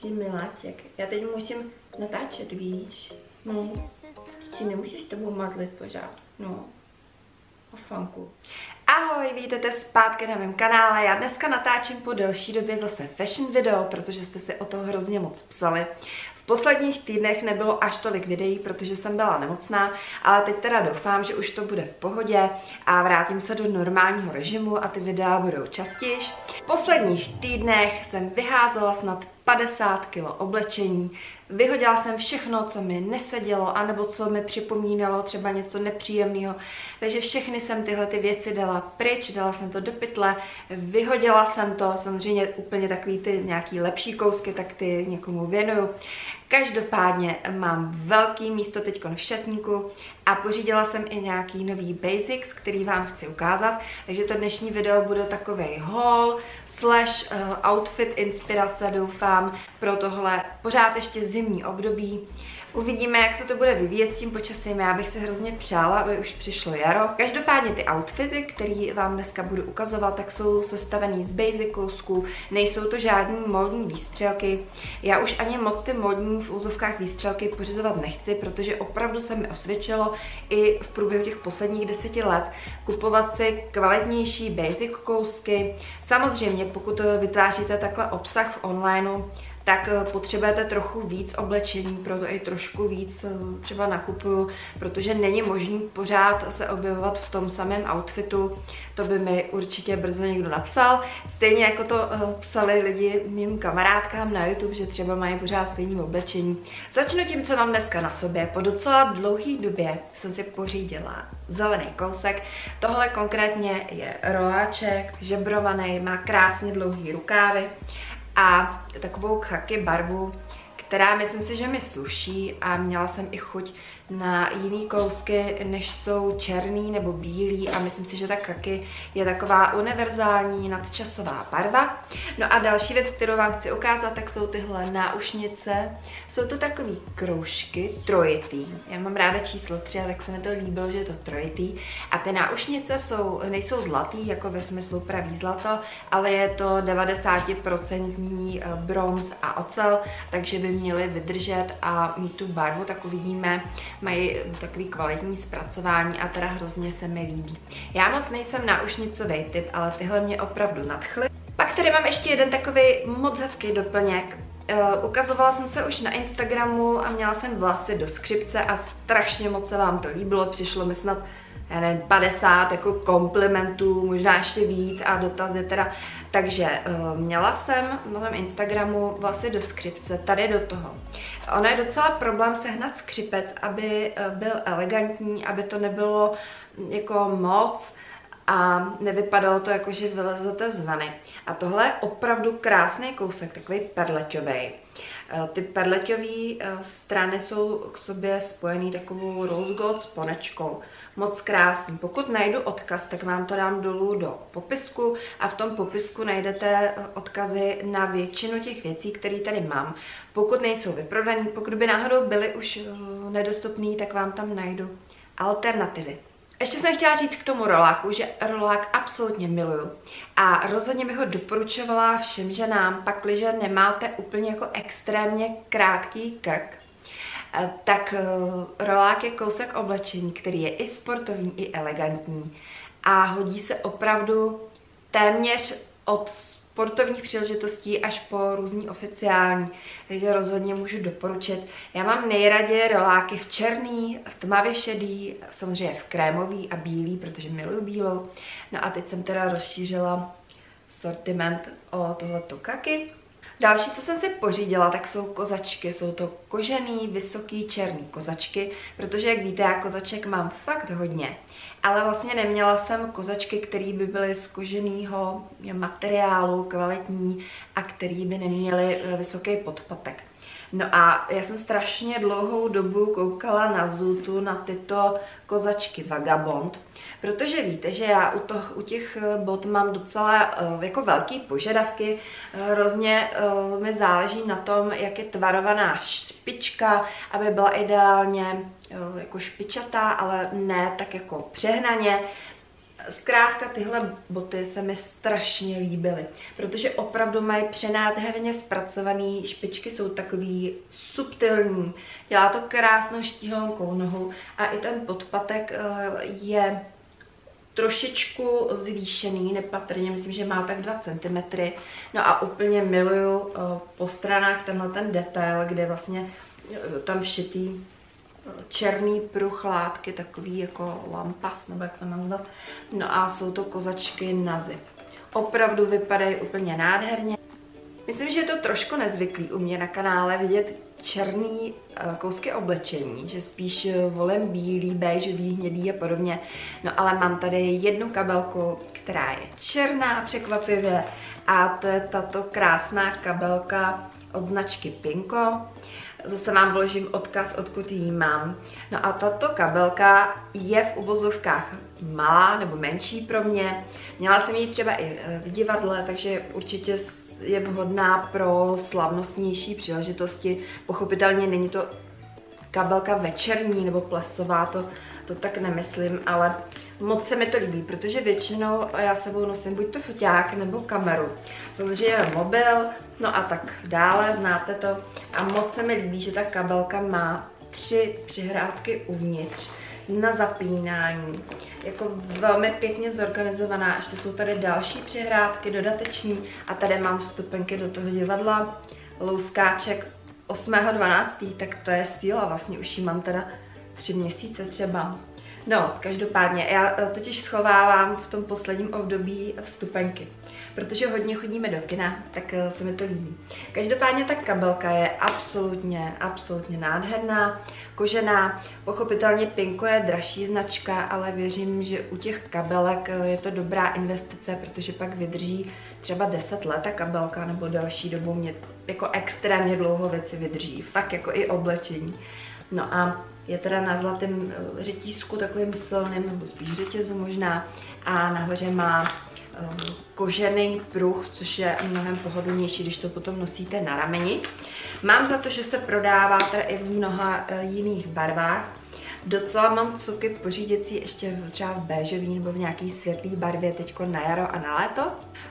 jsi miláček. Já teď musím natáčet, víš? No. Ti nemusíš tebou mazlit pořád. No. A fanku. Ahoj, vítejte zpátky na mém kanále. Já dneska natáčím po delší době zase fashion video, protože jste si o to hrozně moc psali. V posledních týdnech nebylo až tolik videí, protože jsem byla nemocná, ale teď teda doufám, že už to bude v pohodě a vrátím se do normálního režimu a ty videa budou častěji. V posledních týdnech jsem vyházela snad 50 kg oblečení, vyhodila jsem všechno, co mi nesedělo, anebo co mi připomínalo třeba něco nepříjemného, takže všechny jsem tyhle ty věci dala pryč, dala jsem to do pytle, vyhodila jsem to, samozřejmě úplně takový ty nějaký lepší kousky, tak ty někomu věnuju. Každopádně mám velký místo teď v šatníku a pořídila jsem i nějaký nový basics, který vám chci ukázat. Takže to dnešní video bude takový haul slash uh, outfit inspirace, doufám, pro tohle pořád ještě zimní období. Uvidíme, jak se to bude vyvíjet s tím počasím. Já bych se hrozně přála, aby už přišlo jaro. Každopádně ty outfity, které vám dneska budu ukazovat, tak jsou sestavený z basic kousků, nejsou to žádný módní výstřelky. Já už ani moc ty módní v úzovkách výstřelky pořizovat nechci, protože opravdu se mi osvědčilo i v průběhu těch posledních deseti let kupovat si kvalitnější basic kousky. Samozřejmě, pokud vytváříte takhle obsah v onlineu, tak eh, potřebujete trochu víc oblečení, proto i trošku víc eh, třeba nakupuju, protože není možný pořád se objevovat v tom samém outfitu, to by mi určitě brzo někdo napsal. Stejně jako to eh, psali lidi mým kamarádkám na YouTube, že třeba mají pořád stejné oblečení. Začnu tím, co mám dneska na sobě. Po docela dlouhé době jsem si pořídila zelený kousek. Tohle konkrétně je roláček, žebrovaný, má krásně dlouhý rukávy a takovou khaki barvu, která myslím si, že mi sluší a měla jsem i chuť na jiný kousky, než jsou černý nebo bílý a myslím si, že ta kaky je taková univerzální nadčasová barva. No a další věc, kterou vám chci ukázat, tak jsou tyhle náušnice. Jsou to takový kroužky, trojitý. Já mám ráda číslo 3, tak se mi to líbilo, že je to trojitý. A ty náušnice jsou, nejsou zlatý, jako ve smyslu pravý zlato, ale je to 90% eh, bronz a ocel, takže by měly vydržet a mít tu barvu, tak uvidíme, mají takový kvalitní zpracování a teda hrozně se mi líbí. Já moc nejsem náušnicový typ, ale tyhle mě opravdu nadchly. Pak tady mám ještě jeden takový moc hezký doplněk. Uh, ukazovala jsem se už na Instagramu a měla jsem vlasy do skřipce a strašně moc se vám to líbilo, přišlo mi snad já nevím, 50 jako komplimentů, možná ještě víc a dotazy teda. Takže uh, měla jsem na tom Instagramu vlastně do skřipce, tady do toho. Ono je docela problém sehnat skřipec, aby uh, byl elegantní, aby to nebylo jako moc a nevypadalo to jako, že vylezete z vany. A tohle je opravdu krásný kousek, takový perleťový. Ty perleťové strany jsou k sobě spojený takovou rose gold sponečkou moc krásný. Pokud najdu odkaz, tak vám to dám dolů do popisku a v tom popisku najdete eh, odkazy na většinu těch věcí, které tady mám. Pokud nejsou vyprodaný, pokud by náhodou byly už eh, nedostupný, tak vám tam najdu alternativy. Ještě jsem chtěla říct k tomu roláku, že rolák absolutně miluju a rozhodně bych ho doporučovala všem ženám, pakliže nemáte úplně jako extrémně krátký krk, tak eh, rolák je kousek oblečení, který je i sportovní, i elegantní a hodí se opravdu téměř od sportovních příležitostí až po různý oficiální, takže rozhodně můžu doporučit. Já mám nejraději roláky v černý, v tmavě šedý, samozřejmě v krémový a bílý, protože miluju bílou. No a teď jsem teda rozšířila sortiment o tohleto kaky. Další, co jsem si pořídila, tak jsou kozačky. Jsou to kožený, vysoký, černý kozačky, protože jak víte, já kozaček mám fakt hodně. Ale vlastně neměla jsem kozačky, které by byly z koženého materiálu, kvalitní a které by neměly eh, vysoký podpatek. No a já jsem strašně dlouhou dobu koukala na Zutu na tyto kozačky Vagabond, protože víte, že já u, to, u těch eh, bot mám docela uh, jako velký požadavky, uh, hrozně mi záleží na tom, jak je tvarovaná špička, aby byla ideálně jako špičatá, ale ne tak jako přehnaně. Zkrátka tyhle boty se mi strašně líbily, protože opravdu mají přenádherně zpracované špičky, jsou takový subtilní, dělá to krásnou štíhlonkou nohu a i ten podpatek eh, je trošičku zvýšený, nepatrně, myslím, že má tak 2 cm. No a úplně miluju eh, po stranách tenhle ten detail, kde vlastně eh, tam všitý černý pruh látky, takový jako lampas, nebo jak to nazvat. No a jsou to kozačky nazy. Opravdu vypadají úplně nádherně. Myslím, že je to trošku nezvyklý u mě na kanále vidět černý eh, kousky oblečení, že spíš eh, volím bílý, béžový, hnědý a podobně. No ale mám tady jednu kabelku, která je černá překvapivě a to je tato krásná kabelka od značky Pinko. Zase vám vložím odkaz, odkud ji mám. No a tato kabelka je v uvozovkách malá nebo menší pro mě. Měla jsem ji třeba i eh, v divadle, takže určitě je vhodná pro slavnostnější příležitosti. Pochopitelně není to kabelka večerní nebo plesová, to, to tak nemyslím, ale moc se mi to líbí, protože většinou já sebou nosím buď to foťák nebo kameru. Samozřejmě mobil, no a tak dále, znáte to. A moc se mi líbí, že ta kabelka má tři přihrádky uvnitř na zapínání. Jako velmi pěkně zorganizovaná, ještě jsou tady další přihrádky dodateční a tady mám vstupenky do toho divadla. Louskáček 8.12. tak to je síla, vlastně už ji mám teda tři měsíce třeba. No, každopádně, já eh, totiž schovávám v tom posledním období vstupenky, protože hodně chodíme do kina, tak eh, se mi to líbí. Každopádně ta kabelka je absolutně, absolutně nádherná, kožená, pochopitelně Pinko je dražší značka, ale věřím, že u těch kabelek eh, je to dobrá investice, protože pak vydrží třeba 10 let ta kabelka nebo další dobu mě jako extrémně dlouho věci vydrží, fakt jako i oblečení. No a je teda na zlatém eh, řetízku takovým silným, nebo spíš řetězu možná, a nahoře má eh, kožený pruh, což je mnohem pohodlnější, když to potom nosíte na rameni. Mám za to, že se prodává i v mnoha eh, jiných barvách. Docela mám cuky pořídit si ještě třeba v béžový nebo v nějaký světlý barvě teďko na jaro a na léto.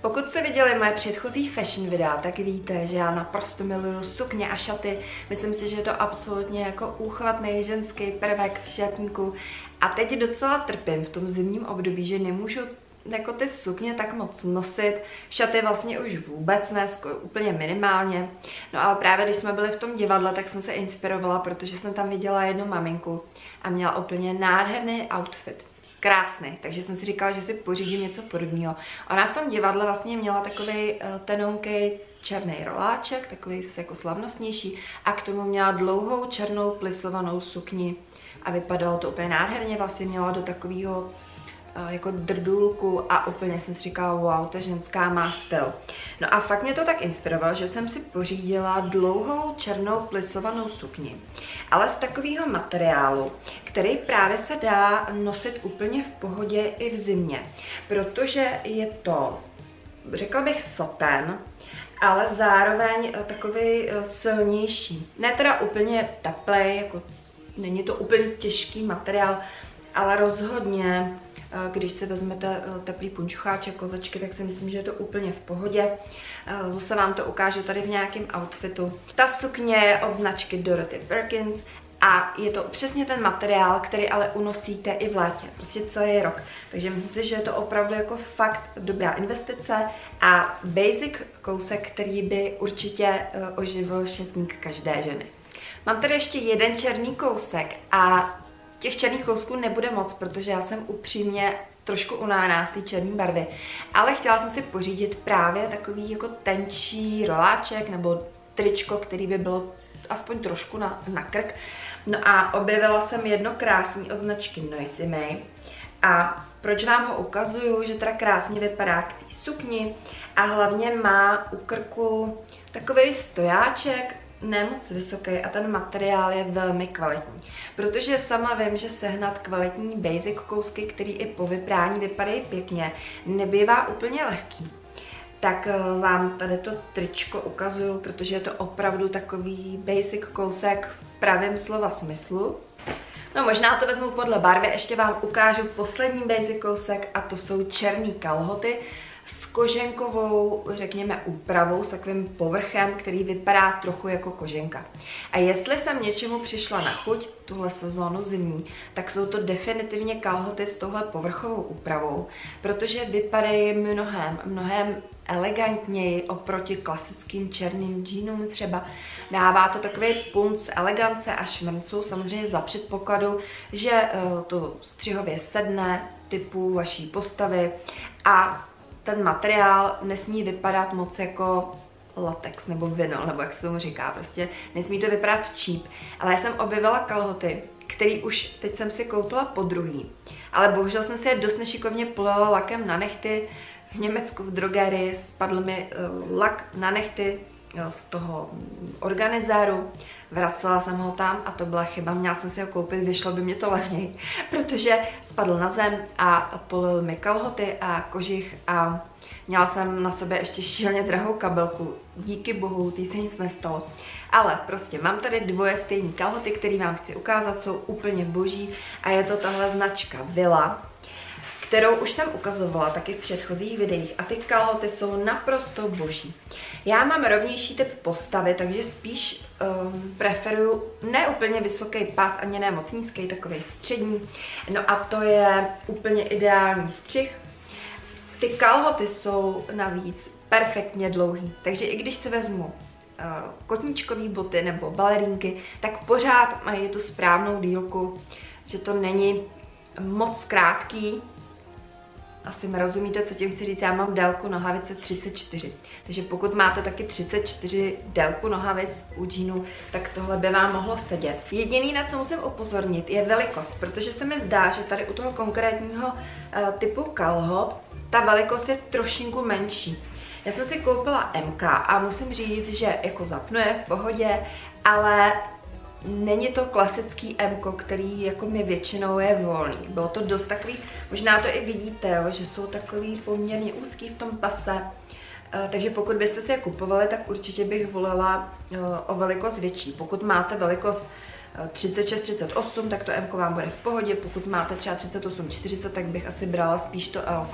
Pokud jste viděli moje předchozí fashion videa, tak víte, že já naprosto miluju sukně a šaty. Myslím si, že je to absolutně jako úchvatný ženský prvek v šatníku. A teď docela trpím v tom zimním období, že nemůžu jako ty sukně tak moc nosit, šaty vlastně už vůbec ne, úplně minimálně. No ale právě když jsme byli v tom divadle, tak jsem se inspirovala, protože jsem tam viděla jednu maminku a měla úplně nádherný outfit krásný, takže jsem si říkala, že si pořídím něco podobného. Ona v tom divadle vlastně měla takový uh, tenonký černý roláček, takový jako slavnostnější a k tomu měla dlouhou černou plisovanou sukni a vypadalo to úplně nádherně, vlastně měla do takového jako drdulku a úplně jsem si říkala, wow, ta ženská má styl. No a fakt mě to tak inspirovalo, že jsem si pořídila dlouhou černou plisovanou sukni, ale z takového materiálu, který právě se dá nosit úplně v pohodě i v zimě, protože je to, řekla bych, soten, ale zároveň eh, takový eh, silnější. Ne teda úplně teplej, jako není to úplně těžký materiál, ale rozhodně když si vezmete eh, teplý punčucháče, kozačky, tak si myslím, že je to úplně v pohodě. Eh, zase vám to ukážu tady v nějakém outfitu. Ta sukně je od značky Dorothy Perkins a je to přesně ten materiál, který ale unosíte i v létě, prostě celý rok. Takže myslím si, že je to opravdu jako fakt dobrá investice a basic kousek, který by určitě eh, oživil šatník každé ženy. Mám tady ještě jeden černý kousek a Těch černých kousků nebude moc, protože já jsem upřímně trošku unáná z té černé barvy. Ale chtěla jsem si pořídit právě takový jako tenčí roláček nebo tričko, který by bylo aspoň trošku na, na krk. No a objevila jsem jedno krásný od značky Noisy May. A proč vám ho ukazuju, že teda krásně vypadá k té sukni a hlavně má u krku takový stojáček, ne moc vysoký a ten materiál je velmi kvalitní. Protože sama vím, že sehnat kvalitní basic kousky, který i po vyprání vypadají pěkně, nebývá úplně lehký. Tak eh, vám tady to tričko ukazuju, protože je to opravdu takový basic kousek v pravém slova smyslu. No možná to vezmu podle barvy, ještě vám ukážu poslední basic kousek a to jsou černý kalhoty koženkovou, řekněme, úpravou, s takovým povrchem, který vypadá trochu jako koženka. A jestli jsem něčemu přišla na chuť, tuhle sezónu zimní, tak jsou to definitivně kalhoty s touhle povrchovou úpravou, protože vypadají mnohem, mnohem elegantněji oproti klasickým černým džínům třeba. Dává to takový punc elegance a šmrncu, samozřejmě za předpokladu, že eh, to střihově sedne typu vaší postavy a ten materiál nesmí vypadat moc jako latex nebo vinyl, nebo jak se tomu říká, prostě nesmí to vypadat cheap. Ale já jsem objevila kalhoty, který už teď jsem si koupila po druhý, ale bohužel jsem si je dost nešikovně polila lakem na nechty, v Německu v drogerii spadl mi uh, lak na nechty jo, z toho organizéru, vracela jsem ho tam a to byla chyba, měla jsem si ho koupit, vyšlo by mě to levněji, protože spadl na zem a polil mi kalhoty a kožich a měla jsem na sebe ještě šíleně drahou kabelku, díky bohu, tý se nic nestalo. Ale prostě mám tady dvoje stejné kalhoty, které vám chci ukázat, jsou úplně boží a je to tahle značka Villa kterou už jsem ukazovala taky v předchozích videích a ty kalhoty jsou naprosto boží. Já mám rovnější typ postavy, takže spíš um, preferuju ne úplně vysoký pás, ani ne moc nízký, takový střední. No a to je úplně ideální střih. Ty kalhoty jsou navíc perfektně dlouhý, takže i když se vezmu uh, kotníčkové boty nebo balerínky, tak pořád mají tu správnou dílku, že to není moc krátký, asi mi rozumíte, co tím chci říct, já mám délku nohavice 34. Takže pokud máte taky 34 délku nohavic u džínu, tak tohle by vám mohlo sedět. Jediný, na co musím upozornit, je velikost, protože se mi zdá, že tady u toho konkrétního uh, typu kalhot ta velikost je trošinku menší. Já jsem si koupila MK a musím říct, že jako zapnu je v pohodě, ale Není to klasický M, který jako mi většinou je volný. Bylo to dost takový, možná to i vidíte, jo, že jsou takový poměrně úzký v tom pase. Eh, takže pokud byste si je kupovali, tak určitě bych volila eh, o velikost větší. Pokud máte velikost 36, 38, tak to M vám bude v pohodě, pokud máte třeba 38, 40, tak bych asi brala spíš to L.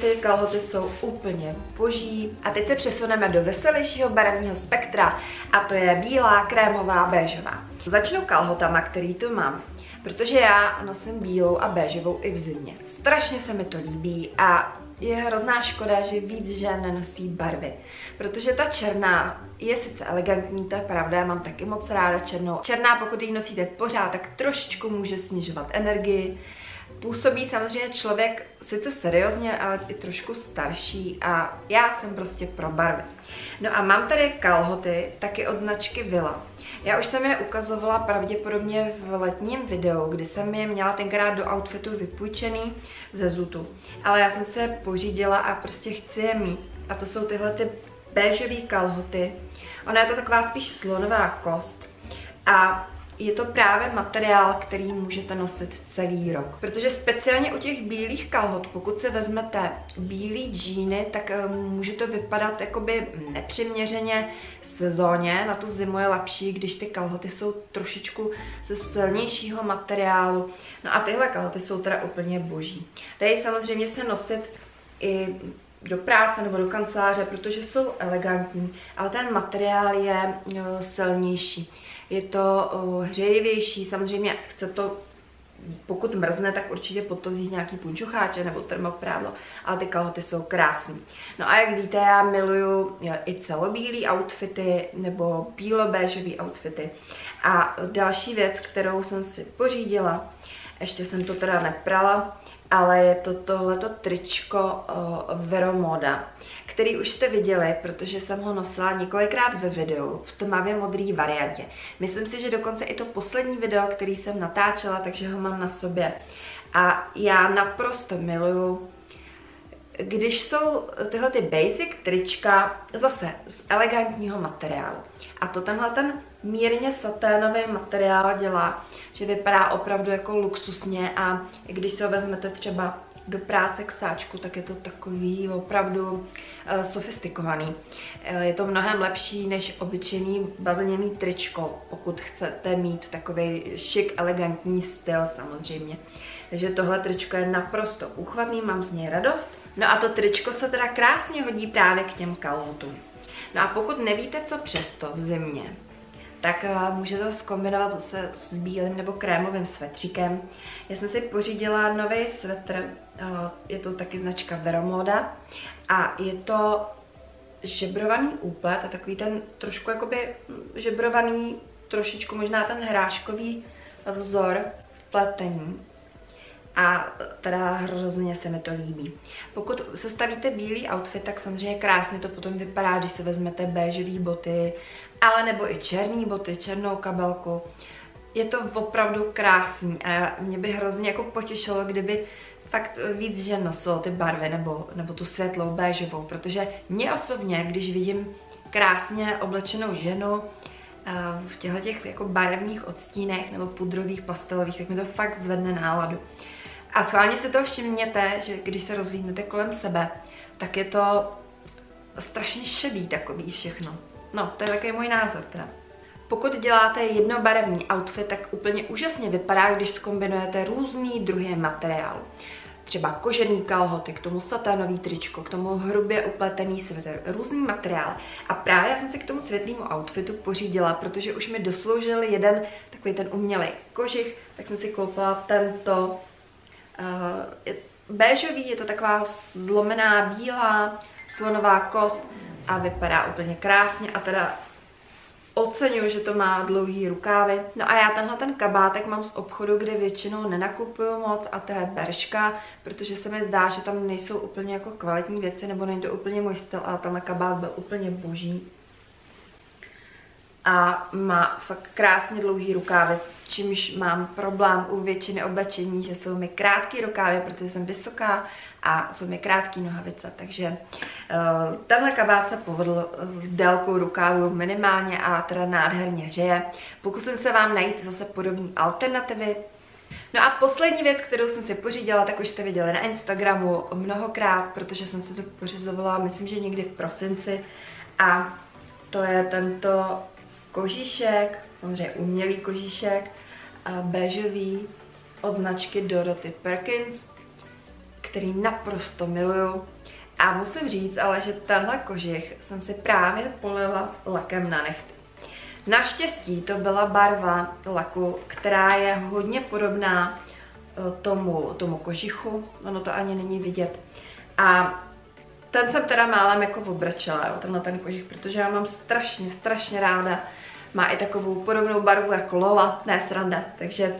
Ty kalhoty jsou úplně boží. A teď se přesuneme do veselějšího barevního spektra a to je bílá, krémová, béžová. Začnu kalhotama, který tu mám. Protože já nosím bílou a béžovou i v zimě. Strašně se mi to líbí a je hrozná škoda, že víc žen nenosí barvy. Protože ta černá je sice elegantní, to je pravda, já mám taky moc ráda černou. Černá, pokud ji nosíte pořád, tak trošičku může snižovat energii, Působí samozřejmě člověk sice seriózně, ale i trošku starší a já jsem prostě pro barvy. No a mám tady kalhoty, taky od značky Villa. Já už jsem je ukazovala pravděpodobně v letním videu, kdy jsem je měla tenkrát do outfitu vypůjčený ze Zutu. Ale já jsem se pořídila a prostě chci je mít. A to jsou tyhle ty béžové kalhoty. Ona je to taková spíš slonová kost. A je to právě materiál, který můžete nosit celý rok. Protože speciálně u těch bílých kalhot, pokud se vezmete bílý džíny, tak eh, může to vypadat jakoby nepřiměřeně sezóně. Na tu zimu je lepší, když ty kalhoty jsou trošičku ze silnějšího materiálu. No a tyhle kalhoty jsou teda úplně boží. Dají samozřejmě se nosit i do práce nebo do kanceláře, protože jsou elegantní, ale ten materiál je eh, silnější je to uh, hřejivější, samozřejmě chce to pokud mrzne, tak určitě pod to vzít nějaký punčocháče nebo termoprádlo, ale ty kalhoty jsou krásné. No a jak víte, já miluju i celobílý outfity nebo bílo-béžový outfity. A další věc, kterou jsem si pořídila, ještě jsem to teda neprala, ale je to tohleto tričko uh, Veromoda, který už jste viděli, protože jsem ho nosila několikrát ve videu v tmavě modré variantě. Myslím si, že dokonce i to poslední video, který jsem natáčela, takže ho mám na sobě. A já naprosto miluju když jsou tyhle ty basic trička zase z elegantního materiálu. A to tenhle ten mírně saténový materiál dělá, že vypadá opravdu jako luxusně a když si ho vezmete třeba do práce k sáčku, tak je to takový opravdu uh, sofistikovaný. Uh, je to mnohem lepší než obyčejný bavlněný tričko, pokud chcete mít takový šik, elegantní styl samozřejmě. Takže tohle tričko je naprosto uchvatný, mám z něj radost. No a to tričko se teda krásně hodí právě k těm kalhotům. No a pokud nevíte, co přesto v zimě, tak uh, můžete to zkombinovat zase s bílým nebo krémovým svetříkem. Já jsem si pořídila nový svetr, uh, je to taky značka Veromoda a je to žebrovaný úplet a takový ten trošku jakoby žebrovaný, trošičku možná ten hráškový vzor pletení a teda hrozně se mi to líbí. Pokud se stavíte bílý outfit, tak samozřejmě krásně to potom vypadá, když se vezmete béžové boty, ale nebo i černé boty, černou kabelku. Je to opravdu krásný a mě by hrozně jako potěšilo, kdyby fakt víc žen nosilo ty barvy nebo, nebo tu světlou béžovou, protože mě osobně, když vidím krásně oblečenou ženu eh, v těchto těch jako barevných odstínech nebo pudrových, pastelových, tak mi to fakt zvedne náladu. A schválně si to všimněte, že když se rozlídnete kolem sebe, tak je to strašně šedý takový všechno. No, to je takový můj názor teda. Pokud děláte jednobarevný outfit, tak úplně úžasně vypadá, když skombinujete různý druhy materiálu. Třeba kožený kalhoty, k tomu saténový tričko, k tomu hrubě upletený svetr, různý materiál. A právě já jsem si k tomu světlému outfitu pořídila, protože už mi dosloužil jeden takový ten umělej kožich, tak jsem si koupila tento uh, béžový, je to taková zlomená bílá slonová kost a vypadá úplně krásně a teda oceňuji, že to má dlouhý rukávy. No a já tenhle ten kabátek mám z obchodu, kde většinou nenakupuju moc a to je Berška, protože se mi zdá, že tam nejsou úplně jako kvalitní věci, nebo není to úplně můj styl, ale tenhle kabát byl úplně boží a má fakt krásně dlouhý rukávy, s čímž mám problém u většiny oblečení, že jsou mi krátké rukávy, protože jsem vysoká a jsou mi krátké nohavice, takže uh, tenhle kabát se povedl v délkou rukávu minimálně a teda nádherně hřeje. Pokusím se vám najít zase podobné alternativy, No a poslední věc, kterou jsem si pořídila, tak už jste viděli na Instagramu mnohokrát, protože jsem si to pořizovala, myslím, že někdy v prosinci. A to je tento kožíšek, samozřejmě umělý kožíšek, béžový od značky Dorothy Perkins, který naprosto miluju. A musím říct ale, že tenhle kožich jsem si právě polila lakem na nechty. Naštěstí to byla barva laku, která je hodně podobná e, tomu, tomu kožichu, ono to ani není vidět. A ten jsem teda málem jako obrčela, jo, tenhle ten kožich, protože já mám strašně, strašně ráda má i takovou podobnou barvu jako Lola, ne sranda, takže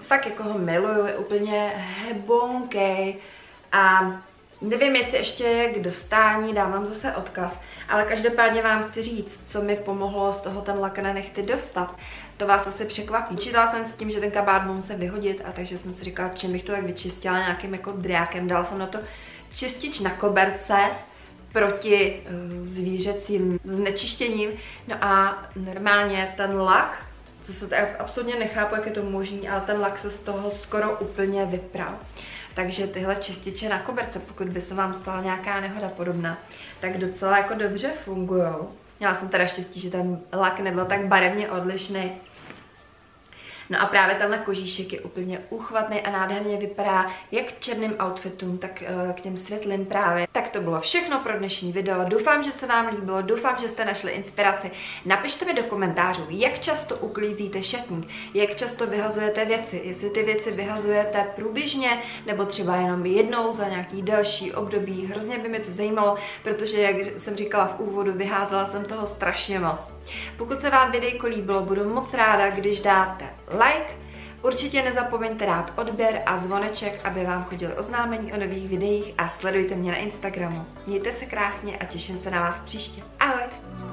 fakt jako ho miluju, je úplně hebonkej a nevím, jestli ještě je k dostání, dám vám zase odkaz, ale každopádně vám chci říct, co mi pomohlo z toho ten lak na nechty dostat. To vás asi překvapí. Čítala jsem s tím, že ten kabát budu muset vyhodit a takže jsem si říkala, čím bych to tak vyčistila nějakým jako driákem. Dala jsem na to čistič na koberce, proti uh, zvířecím znečištěním. No a normálně ten lak, co se tady absolutně nechápu, jak je to možný, ale ten lak se z toho skoro úplně vypral. Takže tyhle čističe na koberce, pokud by se vám stala nějaká nehoda podobná, tak docela jako dobře fungují. Měla jsem teda štěstí, že ten lak nebyl tak barevně odlišný, No a právě tenhle kožíšek je úplně uchvatný a nádherně vypadá jak k černým outfitům, tak uh, k těm světlým právě. Tak to bylo všechno pro dnešní video. Doufám, že se vám líbilo, doufám, že jste našli inspiraci. Napište mi do komentářů, jak často uklízíte šatník, jak často vyhazujete věci, jestli ty věci vyhazujete průběžně nebo třeba jenom jednou za nějaký další období. Hrozně by mě to zajímalo, protože jak jsem říkala v úvodu, vyházela jsem toho strašně moc. Pokud se vám videjko líbilo, budu moc ráda, když dáte like, Určitě nezapomeňte dát odběr a zvoneček, aby vám chodily oznámení o nových videích a sledujte mě na Instagramu. Mějte se krásně a těším se na vás příště. Ahoj!